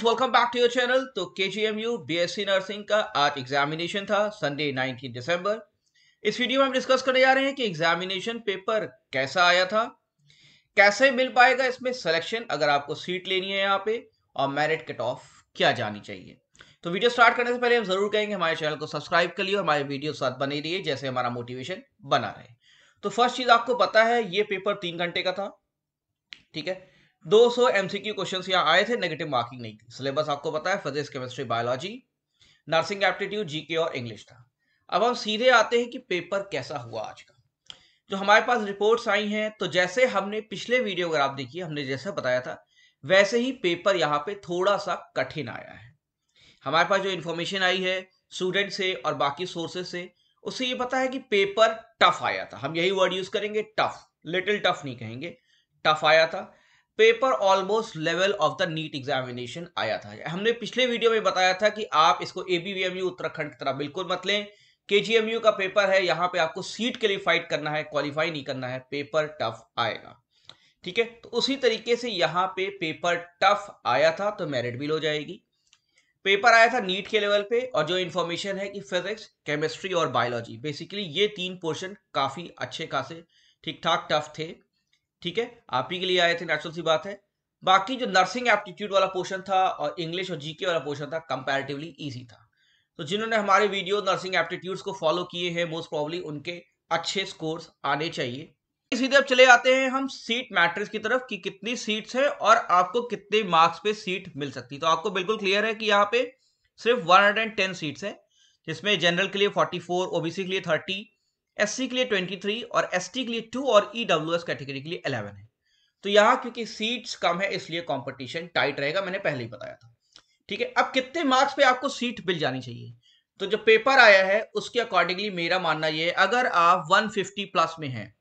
Students welcome back to your channel तो K G M U B S C nursing का आज examination था Sunday 19 दिसंबर इस video में हम डिस्कस करने जा रहे हैं कि एग्जामिनेशन पेपर कैसा आया था, कैसे मिल पाएगा इसमें सिलेक्शन अगर आपको सीट लेनी है यहाँ पे, और मेरिट कट ऑफ़ क्या जानी चाहिए। तो वीडियो स्टार्ट करने से पहले हम ज़रूर कहेंगे हमारे चैनल को सब्सक्राइब कर लिए हमारे वीडियो साथ बने रहिए, जैसे हमारा मोटिवेशन बना रहे। तो फ़र्स्ट चीज़ आपको पता है, ये पेपर तीन घंटे का था, ठीक है? 200 एमसीक्यू क्वेश्चंस यहाँ आए थे नेगेटिव मार्किंग नहीं थी। सिलेबस आपको पता है physics chemistry biology nursing aptitude GK और इंग्लिश था। अब हम सीधे आते हैं कि पेपर कैसा हुआ आज का। जो हमारे पास रिपोर्ट्स आई हैं तो जैसे हमने पिछले वीडियो अगर आप देखिए, हमने जैसा बताया था, वैसे ही पेपर यहाँ पे थोड़ा सा कठिन आया है। हमारे पास जो इन्फॉर्मेशन आई है स्टूडेंट से और बाकी सोर्सेज से, उससे ये पता है कि पेपर टफ आया था। हम यही वर्ड यूज़ करेंगे टफ लिटिल टफ नहीं कहेंगे टफ आया था। Paper almost level of the NEET examination आया था। हमने पिछले वीडियो में बताया था कि आप इसको एबीवीएमयू उत्तराखंड की तरह बिल्कुल मत लें। केजीएमयू का पेपर है, यहाँ पे आपको सीट के लिए फाइट करना है क्वालिफाई नहीं करना है, पेपर टफ आएगा। ठीक है? तो उसी तरीके से यहाँ पे पेपर टफ आया था तो मेरिट बिल हो जाएगी। पेपर आया था नीट के लेवल पे, और जो इन्फॉर्मेशन है कि फिजिक्स केमिस्ट्री और बायोलॉजी बेसिकली ये तीन पोर्शन काफ़ी अच्छे खासे ठीक ठाक टफ थे। ठीक है? आप ही के लिए आए थे नेचुरल सी बात है। बाकी जो नर्सिंग एप्टीट्यूड वाला पोर्शन था और इंग्लिश और जीके वाला पोर्शन था कंपैरेटिवली इजी था। तो जिन्होंने हमारे वीडियो नर्सिंग एप्टीट्यूड्स को फॉलो किए हैं मोस्ट प्रॉब्ली उनके अच्छे स्कोर्स आने चाहिए। सीधे अब चले आते हैं हम सीट मैट्रिक्स की तरफ़ कि कितनी सीट्स है और आपको कितने मार्क्स पे सीट मिल सकती। है तो आपको बिल्कुल क्लियर है कि यहाँ पे सिर्फ़ 110 सीट्स है, जिसमें जनरल के लिए 44 ओबीसी के लिए 30 एस के लिए 23 और एस के लिए 2 और ई e कैटेगरी के लिए 11 है। तो यहाँ क्योंकि सीट्स कम है, इसलिए कंपटीशन टाइट रहेगा, मैंने पहले ही बताया था। ठीक है, अब कितने मार्क्स पे आपको सीट मिल जानी चाहिए? तो जो पेपर आया है, उसके अकॉर्डिंगली मेरा मानना यह है, अगर आप 150 प्लस में हैं,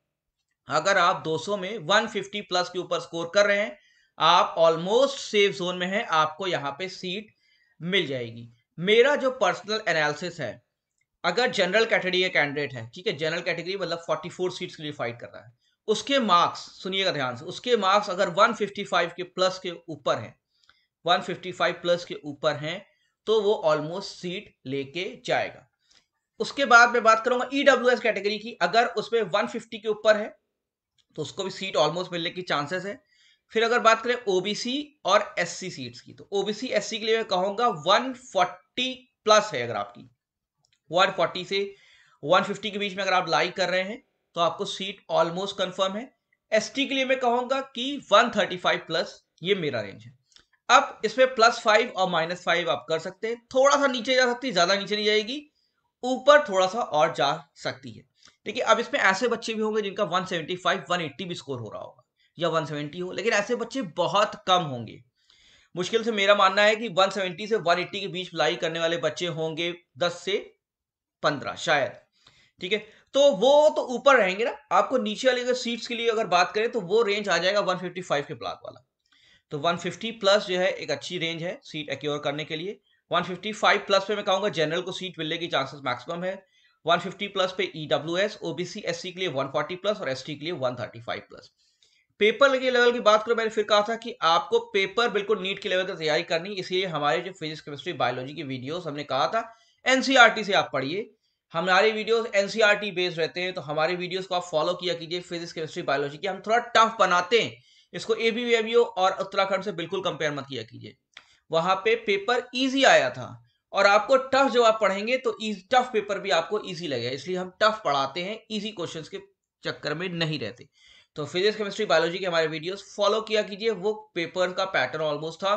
अगर आप 200 में 150 प्लस के ऊपर स्कोर कर रहे हैं, आप ऑलमोस्ट सेफ़ जोन में हैं, आपको यहाँ पे सीट मिल जाएगी। मेरा जो पर्सनल एनालिसिस है अगर जनरल कैटेगरी का कैंडिडेट है, ठीक है जनरल कैटेगरी मतलब 44 सीट्स के लिए फाइट कर रहा है। उसके मार्क्स सुनिएगा ध्यान से, उसके मार्क्स अगर 155 के प्लस के ऊपर हैं 155 प्लस के ऊपर हैं तो वो ऑलमोस्ट सीट लेके जाएगा। उसके बाद मैं बात करूँगा ईडब्ल्यू e कैटेगरी की, अगर उसमें 150 के ऊपर है तो उसको भी सीट ऑलमोस्ट मिलने की चांसेस है। फिर अगर बात करें ओबीसी और एससी सीट्स की तो ओबीसी एससी के लिए मैं कहूँगा 140 प्लस है अगर आपकी। 140 से 150 के बीच में अगर आप लाइक कर रहे हैं तो आपको सीट ऑलमोस्ट कंफर्म है। एसटी के लिए मैं कहूँगा कि 135 प्लस ये मेरा रेंज है। अब इसमें प्लस फाइव और माइनस फाइव आप कर सकते हैं। थोड़ा सा नीचे जा सकती है, ज़्यादा नीचे नहीं जाएगी। ऊपर थोड़ा सा और जा सकती है। देखिए, अब इसमें ऐसे बच्चे भी होंगे जिनका 175 180 भी स्कोर हो रहा होगा, या 170 हो, लेकिन ऐसे बच्चे बहुत कम होंगे। मुश्किल से मेरा मानना है कि 170 से 180 के बीच लाई करने वाले बच्चे होंगे 10 से पंद्रह, शायद। ठीक है? तो वो तो ऊपर रहेंगे ना। आपको नीचे वाली अगर सीट्स के लिए अगर बात करें तो वो रेंज आ जाएगा 155 के प्लाक वाला। तो 150 प्लस जो है, एक अच्छी रेंज है सीट एक्योर करने के लिए। 155 प्लस पे मैं कहूँगा जनरल को सीट मिलने की चांसेस मैक्सिमम है। 150 प्लस पे ईडब्ल्यू एस ओबीसी के लिए 140 प्लस और एसटी के लिए 135 प्लस पेपर के लेवल की बात करो, मैंने फिर कहा था कि आपको पेपर बिल्कुल नीट के लेवल की तैयारी करनी इसलिए हमारे जो फिजिक्स केमिस्ट्री बायोलॉजी की वीडियोस हमने कहा था एनसीईआरटी से आप पढ़िए। हमारे वीडियोस एनसीईआरटी बेस्ड रहते हैं तो हमारे वीडियोस को आप फॉलो किया कीजिए फिजिक्स केमिस्ट्री बायोलॉजी की। हम थोड़ा टफ बनाते हैं, इसको एबीवीएमयू और उत्तराखंड से बिल्कुल कंपेयर मत किया कीजिए। वहाँ पे पेपर इजी आया था, और आपको टफ जब आप पढ़ेंगे तो टफ पेपर भी आपको इजी लगेगा, इसलिए हम टफ पढ़ाते हैं इजी क्वेश्चंस के चक्कर में नहीं रहते। तो फिजिक्स केमिस्ट्री बायोलॉजी के हमारे वीडियोस फॉलो किया कीजिए, वो पेपर का पैटर्न ऑलमोस्ट था।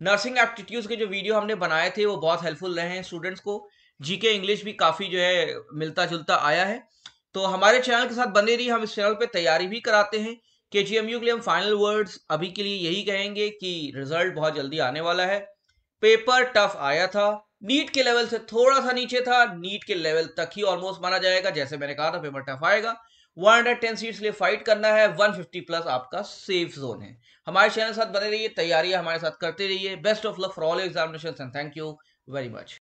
नर्सिंग एप्टीट्यूड के जो वीडियो हमने बनाए थे, वो बहुत हेल्पफुल रहे हैं स्टूडेंट्स को। जीके इंग्लिश भी काफ़ी जो है मिलता जुलता आया है। तो हमारे चैनल के साथ बने रही हम इस चैनल पे तैयारी भी कराते हैं। के जी एम यू के लिए हम फाइनल वर्ड्स अभी के लिए यही कहेंगे कि रिज़ल्ट बहुत जल्दी आने वाला है। पेपर टफ आया था। नीट के लेवल से थोड़ा सा नीचे था। नीट के लेवल तक ही ऑलमोस्ट माना जाएगा, जैसे मैंने कहा था पेपर टफ आएगा। 110 सीट्स लिए फाइट करना है 150 प्लस आपका सेफ़ जोन है। हमारे चैनल साथ बने रहिए तैयारियाँ हमारे साथ करते रहिए। Best of luck for all examination and thank you very much